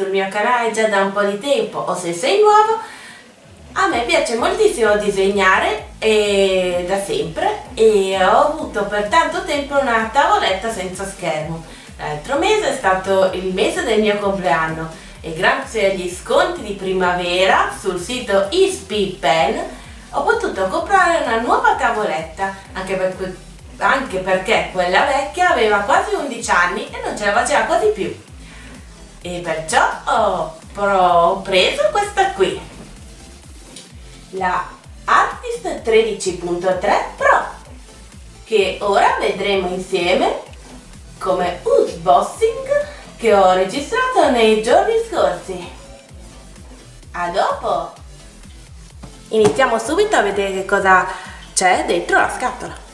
sul mio canale già da un po' di tempo o se sei nuovo, a me piace moltissimo disegnare e da sempre e ho avuto per tanto tempo una tavoletta senza schermo. L'altro mese è stato il mese del mio compleanno e grazie agli sconti di primavera sul sito Ispi Pen ho potuto comprare una nuova tavoletta anche, per, anche perché quella vecchia aveva quasi 11 anni e non ce la faceva quasi più e perciò ho, preso questa qui la Artist 13.3 Pro che ora vedremo insieme come Usbossing che ho registrato nei giorni scorsi. A dopo! Iniziamo subito a vedere che cosa c'è dentro la scatola.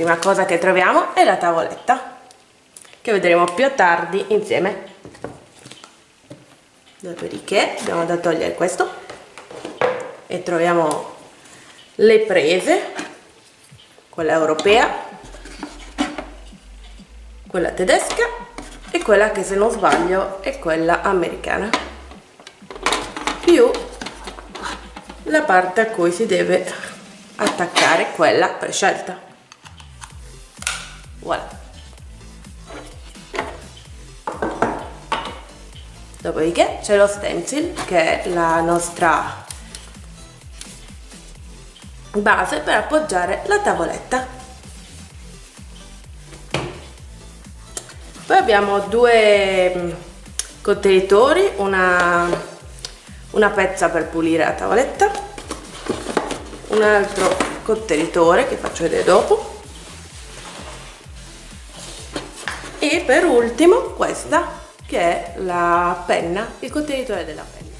Prima cosa che troviamo è la tavoletta, che vedremo più tardi insieme. Dopodiché abbiamo da togliere questo e troviamo le prese, quella europea, quella tedesca e quella che se non sbaglio è quella americana, più la parte a cui si deve attaccare quella prescelta voilà. Dopodiché c'è lo stencil che è la nostra base per appoggiare la tavoletta. Poi abbiamo due mm, contenitori una, una pezza per pulire la tavoletta un altro contenitore che faccio vedere dopo e per ultimo questa che è la penna, il contenitore della penna.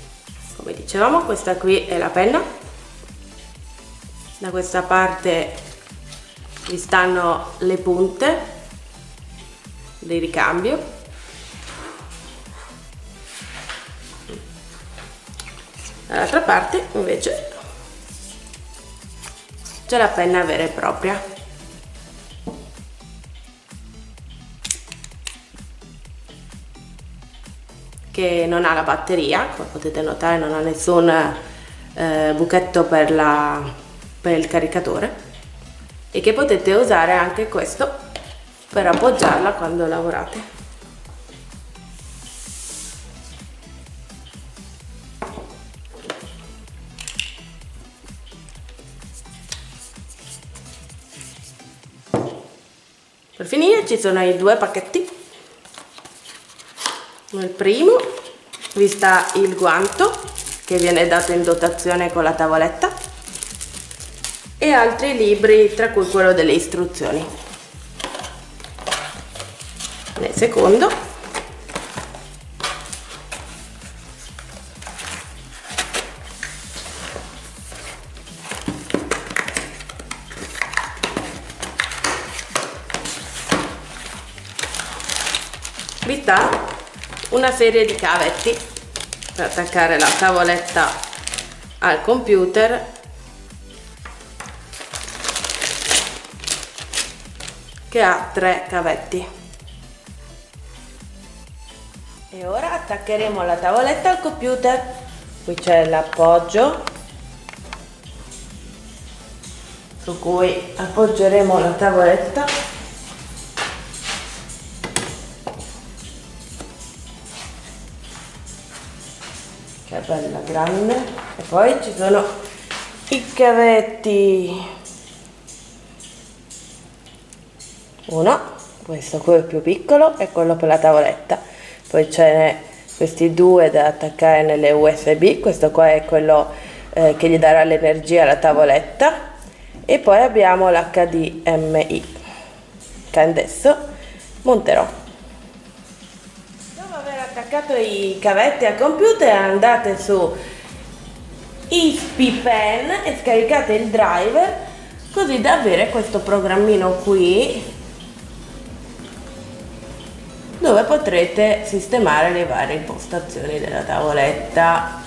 Come dicevamo questa qui è la penna, da questa parte vi stanno le punte di ricambio. Dall'altra parte invece c'è la penna vera e propria che non ha la batteria, come potete notare non ha nessun eh, buchetto per, la, per il caricatore e che potete usare anche questo per appoggiarla quando lavorate. Per finire ci sono i due pacchetti nel primo vi sta il guanto che viene dato in dotazione con la tavoletta e altri libri tra cui quello delle istruzioni. Nel secondo una serie di cavetti per attaccare la tavoletta al computer. Che ha tre cavetti. E ora attaccheremo la tavoletta al computer. Qui c'è l'appoggio su cui appoggeremo la tavoletta bella grande. E poi ci sono i cavetti. Uno questo qui è più piccolo e quello per la tavoletta. Poi c'è questi due da attaccare nelle usb questo qua è quello eh, che gli darà l'energia alla tavoletta. E poi abbiamo l'hdmi che adesso monterò attaccato i cavetti al computer andate su Pen e scaricate il driver così da avere questo programmino qui dove potrete sistemare le varie impostazioni della tavoletta.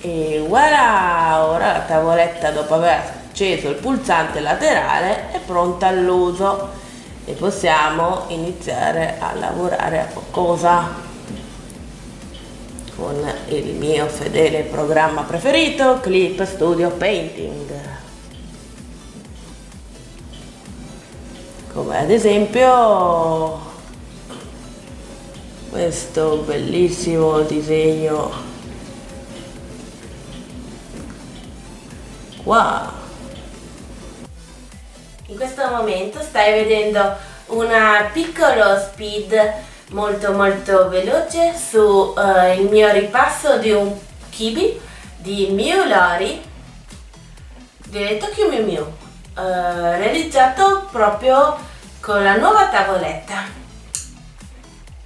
E voilà ora la tavoletta dopo aver acceso il pulsante laterale è pronta all'uso. E possiamo iniziare a lavorare a qualcosa con il mio fedele programma preferito Clip Studio Painting. Come ad esempio questo bellissimo disegno qua. In questo momento stai vedendo un piccolo speed molto molto veloce su uh, il mio ripasso di un kibi di Miu Lori di Tokyo Miu uh, realizzato proprio con la nuova tavoletta.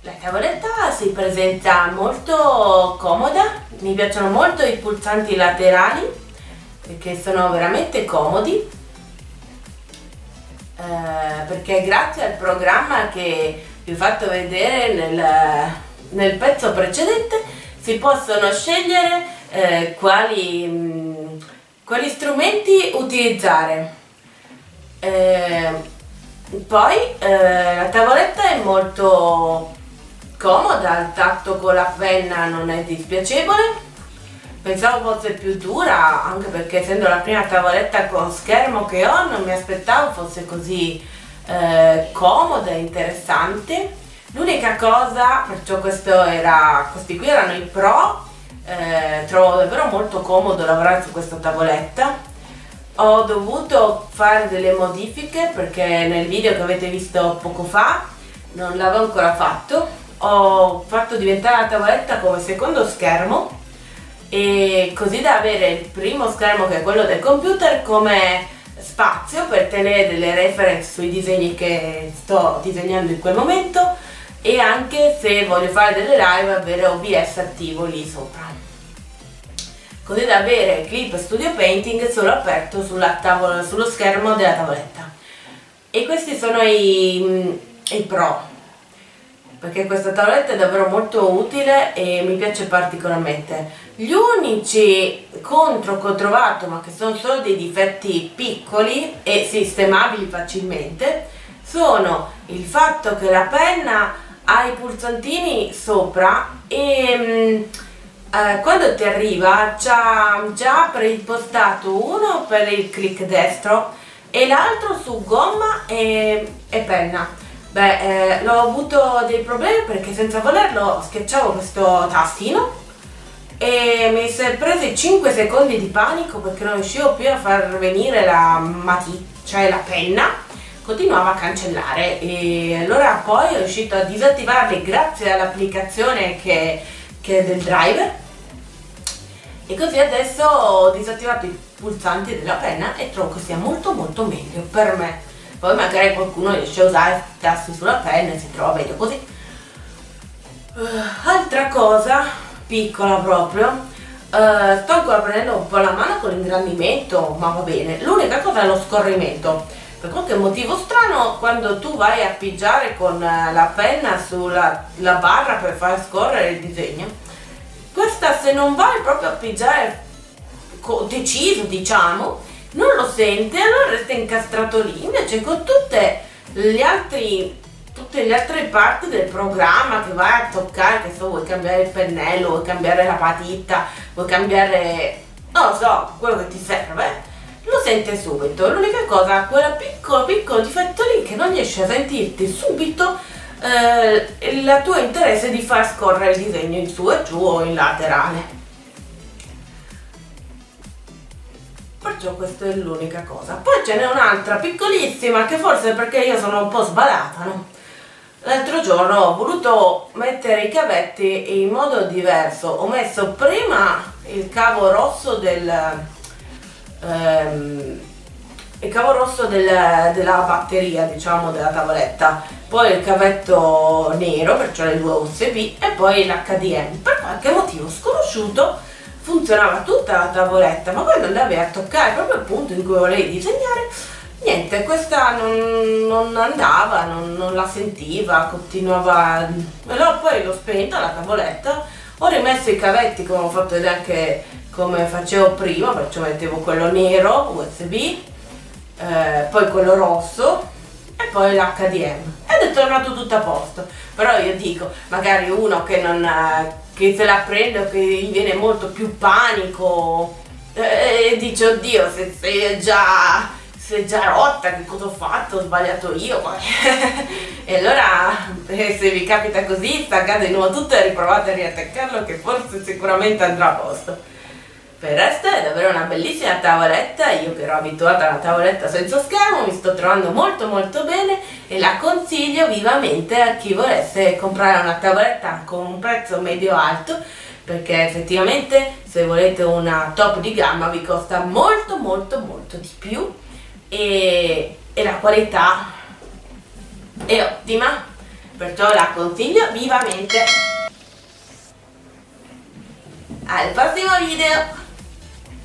La tavoletta si presenta molto comoda mi piacciono molto i pulsanti laterali perché sono veramente comodi eh, perché grazie al programma che vi ho fatto vedere nel, nel pezzo precedente si possono scegliere eh, quali, mh, mm, quali, strumenti utilizzare. Eh, poi eh, la tavoletta è molto comoda, il tatto con la penna non è dispiacevole pensavo fosse più dura anche perché essendo la prima tavoletta con schermo che ho non mi aspettavo fosse così eh, comoda e interessante. L'unica cosa perciò era questi qui erano i pro eh, trovo davvero molto comodo lavorare su questa tavoletta. Ho dovuto fare delle modifiche perché nel video che avete visto poco fa non l'avevo ancora fatto. Ho fatto diventare la tavoletta come secondo schermo e così da avere il primo schermo che è quello del computer come spazio per tenere delle reference sui disegni che sto disegnando in quel momento e anche se voglio fare delle live avere OBS attivo lì sopra. Così da avere Clip Studio Painting solo aperto tavola, sullo schermo della tavoletta. E questi sono i, i pro perché questa tavoletta è davvero molto utile e mi piace particolarmente gli unici contro che ho trovato, ma che sono solo dei difetti piccoli e sistemabili facilmente, sono il fatto che la penna ha i pulsantini sopra e mm, eh, quando ti arriva c'ha già preimpostato uno per il clic destro e l'altro su gomma e, e penna. Beh, eh, l'ho avuto dei problemi perché senza volerlo schiacciavo questo tastino e mi si è presi 5 secondi di panico perché non riuscivo più a far venire la matita, cioè la penna. Continuava a cancellare. E allora poi ho riuscito a disattivarli grazie all'applicazione che, che, è del driver. E così adesso ho disattivato i pulsanti della penna e trovo che sia molto molto meglio per me. Poi magari qualcuno riesce a usare i tasti sulla penna e si trova meglio così. Uh, altra cosa piccola proprio uh, sto ancora prendendo un po' la mano con l'ingrandimento ma va bene. L'unica cosa è lo scorrimento. Per qualche motivo strano quando tu vai a pigiare con eh, la penna sulla la barra per far scorrere il disegno questa se non vai proprio a pigiare deciso diciamo non lo sente allora resta incastrato lì. Invece con tutte gli altri tutte le altre parti del programma che vai a toccare, che so, vuoi cambiare il pennello, vuoi cambiare la patita, vuoi cambiare, non lo so, quello che ti serve, lo sente subito. L'unica cosa, quel piccolo piccolo difetto lì che non riesce a sentirti subito eh, il tuo interesse di far scorrere il disegno in su e giù o in laterale. Perciò questa è l'unica cosa. Poi ce n'è un'altra piccolissima che forse perché io sono un po' sbadata, no? L'altro giorno ho voluto mettere i cavetti in modo diverso, ho messo prima il cavo rosso del, ehm, il cavo rosso del, della batteria, diciamo, della tavoletta, poi il cavetto nero, perciò le due USB, e poi l'HDM. Per qualche motivo sconosciuto funzionava tutta la tavoletta, ma quando andavi a toccare proprio il punto in cui volevi disegnare, niente, questa non, non andava, non, non, la sentiva, continuava... Allora poi l'ho spenta la tavoletta, ho rimesso i cavetti come ho fatto vedere anche come facevo prima perciò mettevo quello nero USB eh, poi quello rosso e poi l'HDM ed è tornato tutto a posto. Però io dico magari uno che non che se la prende o che gli viene molto più panico eh, e dice oddio se sei già già rotta che cosa ho fatto? Ho sbagliato io e allora eh, se vi capita così staccate di nuovo tutto e riprovate a riattaccarlo che forse sicuramente andrà a posto. Per il resto è davvero una bellissima tavoletta, io che ero abituata alla tavoletta senza schermo mi sto trovando molto molto bene e la consiglio vivamente a chi volesse comprare una tavoletta con un prezzo medio alto perché effettivamente se volete una top di gamma vi costa molto molto molto di più e, e la qualità è ottima perciò la consiglio vivamente al prossimo video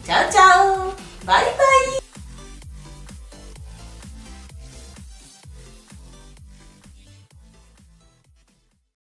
Ciao ciao! Bye bye!